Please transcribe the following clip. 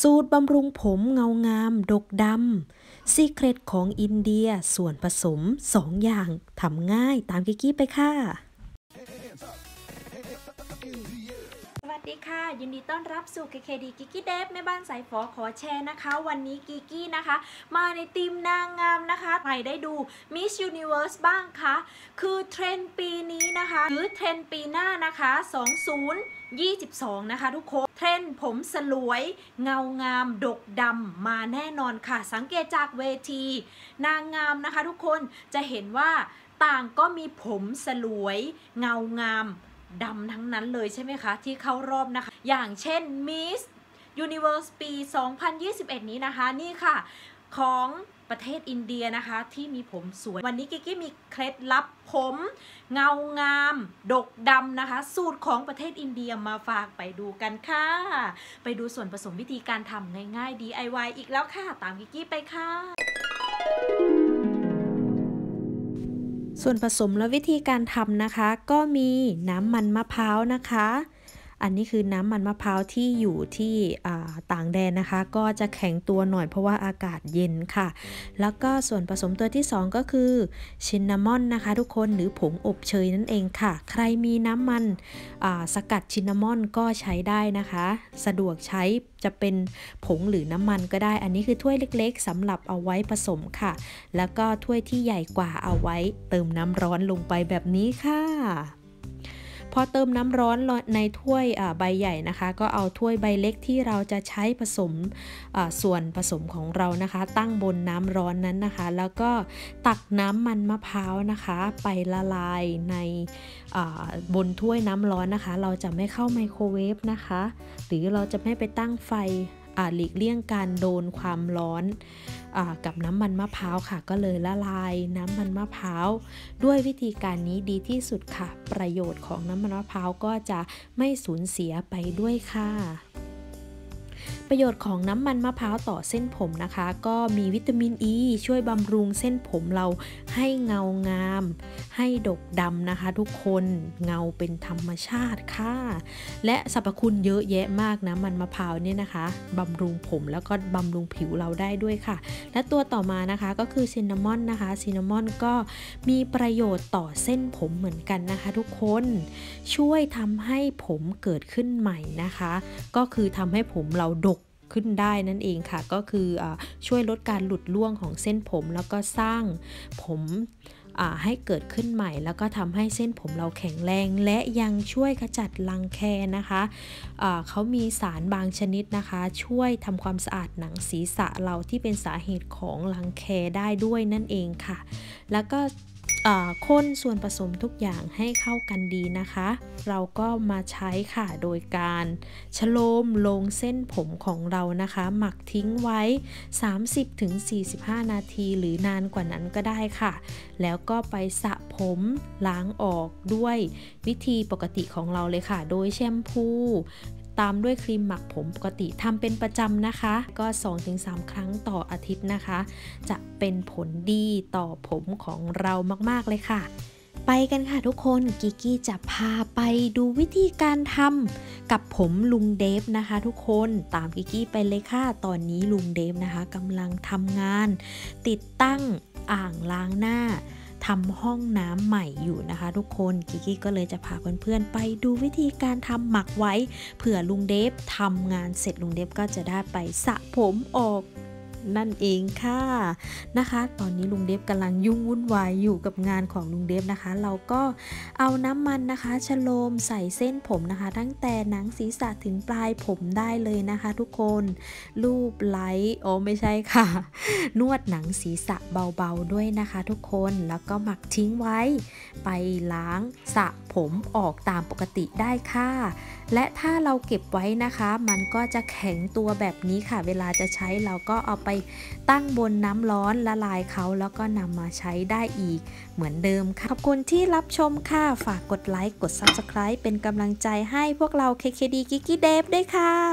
สูตรบำรุงผมเงางาม ดกดำ secret ของอินเดียส่วนผสม 2 อย่างทำง่ายตามกิกกี้ไปค่ะ สวัสดีค่ะ ยินดีต้อนรับสู่ KKD กิกกี้เดฟแม่บ้านสายฝอขอแชร์นะคะ วันนี้กิกกี้นะคะ มาในทีมนางงามนะคะใครได้ดู Miss Universe บ้างคะ คือเทรนด์ปีนี้นะคะ หรือเทรนด์ปีหน้านะคะ 2022 นะคะทุกคน เทรนด์ผมสลวย เงางาม ดกดำมาแน่นอนค่ะ สังเกตจากเวที นางงามนะคะทุกคนจะเห็นว่าต่างก็มีผมสลวย เงางามดำทั้งนั้นเลยใช่ไหมคะ ที่เข้ารอบนะคะ อย่างเช่น Miss Universe ปี 2021 นี้นะคะ นี่ค่ะของ ประเทศอินเดียนะคะ ที่มีผมสวย วันนี้กิกกี้มีเคล็ดลับผม เงางาม ดกดำนะคะ สูตรของประเทศอินเดียมาฝากไปดูกันค่ะ ไปดูส่วนผสมวิธีการทำง่ายๆ DIY อีกแล้วค่ะ ตามกิกกี้ไปค่ะส่วนผสมและวิธีการทำนะคะ ก็มีน้ำมันมะพร้าวนะคะ อันนี้คือน้ำมันมะพร้าวที่อยู่ที่ต่างแดนนะคะ ก็จะแข็งตัวหน่อยเพราะว่าอากาศเย็นค่ะ แล้วก็ส่วนผสมตัวที่ 2 ก็คือชินนามอนนะคะ ทุกคนหรือผงอบเชยนั่นเองค่ะ ใครมีน้ำมันสกัดชินนามอนก็ใช้ได้นะคะ สะดวกใช้จะเป็นผงหรือน้ำมันก็ได้ อันนี้คือถ้วยเล็กๆสำหรับเอาไว้ผสมค่ะ แล้วก็ถ้วยที่ใหญ่กว่าเอาไว้เติมน้ำร้อนลงไปแบบนี้ค่ะ พอเติมน้ำร้อนในถ้วยใบใหญ่นะคะ ก็เอาถ้วยใบเล็กที่เราจะใช้ผสมส่วนผสมของเรานะคะ ตั้งบนน้ำร้อนนั้นนะคะ แล้วก็ตักน้ำมันมะพร้าวนะคะ ไปละลายในบนถ้วยน้ำร้อนนะคะ เราจะไม่เข้าไมโครเวฟนะคะ หรือเราจะไม่ไปตั้งไฟหลีกเลี่ยงการโดนความร้อน กับน้ำมันมะพร้าวค่ะ ก็เลยละลายน้ำมันมะพร้าวด้วยวิธีการนี้ดีที่สุดค่ะ ประโยชน์ของน้ำมันมะพร้าวก็จะไม่สูญเสียไปด้วยค่ะประโยชน์ของน้ำมันมะพร้าวต่อเส้นผมนะคะ ก็มีวิตามินอ e ีช่วยบำรุงเส้นผมเราให้เงางาม ให้ดกดำนะคะ ทุกคนเงาเป็นธรรมชาติค่ะ และสรรพคุณเยอะแยะมากนะมันมะพร้าวเนี่ยนะคะบำรุงผมแล้วก็บำรุงผิวเราได้ด้วยค่ะ และตัวต่อมานะคะก็คือซินนามอนนะคะซินนามอนก็มีประโยชน์ต่อเส้นผมเหมือนกันนะคะ ทุกคนช่วยทำให้ผมเกิดขึ้นใหม่นะคะ ก็คือทำให้ผมเราดกขึ้นได้นั่นเองค่ะ ก็คืออช่วยลดการหลุดร่วงของเส้นผมแล้วก็สร้างผม ให้เกิดขึ้นใหม่ แล้วก็ทำให้เส้นผมเราแข็งแรง และยังช่วยขจัดรังแคนะคะะเขามีสารบางชนิดนะคะ ช่วยทำความสะอาดหนังศีรษะเราที่เป็นสาเหตุของรังแคได้ด้วยนั่นเองค่ะ แล้วก็ คนส่วนผสมทุกอย่างให้เข้ากันดีนะคะ เราก็มาใช้ค่ะโดยการชโลมลงเส้นผมของเรานะคะ หมักทิ้งไว้ 30-45 นาทีหรือนานกว่านั้นก็ได้ค่ะ แล้วก็ไปสระผมล้างออกด้วยวิธีปกติของเราเลยค่ะ โดยแชมพู ตามด้วยครีมหมักผมปกติทำเป็นประจำนะคะ ก็ 2-3 ครั้งต่ออาทิตย์นะคะ จะเป็นผลดีต่อผมของเรามากๆเลยค่ะไปกันค่ะทุกคนกิกกี้จะพาไปดูวิธีการทำกับผมลุงเดฟนะคะ ทุกคนตามกิกกี้ไปเลยค่ะตอนนี้ลุงเดฟนะคะกำลังทำงาน ติดตั้งอ่างล้างหน้า ทำห้องน้ำใหม่อยู่นะคะ ทุกคนกิกกี้ก็เลยจะพาเพื่อนๆไปดูวิธีการทำหมักไว้ เผื่อลุงเดฟทำงานเสร็จลุงเดฟก็จะได้ไปสระผมออก นั่นเองค่ะนะคะ ตอนนี้ลุงเดฟกำลังยุ่งวุ่นวายอยู่กับงานของลุงเดฟนะคะ เราก็เอาน้ำมันนะคะชโลมใส่เส้นผมนะคะ ตั้งแต่หนังศีรษะถึงปลายผมได้เลยนะคะ ทุกคนรูปไล้โอ้ไม่ใช่ค่ะ นวดหนังศีรษะเบาๆด้วยนะคะ ทุกคนแล้วก็หมักทิ้งไว้ ไปล้างสระผมออกตามปกติได้ค่ะ และถ้าเราเก็บไว้นะคะ มันก็จะแข็งตัวแบบนี้ค่ะ เวลาจะใช้เราก็เอาไปตั้งบนน้ำร้อนละลายเขาแล้วก็นำมาใช้ได้อีก เหมือนเดิมค่ะ ขอบคุณที่รับชมค่ะ ฝากกดไลค์ กด Subscribe เป็นกำลังใจให้พวกเรา KKD กิกกี้เดฟด้วยค่ะ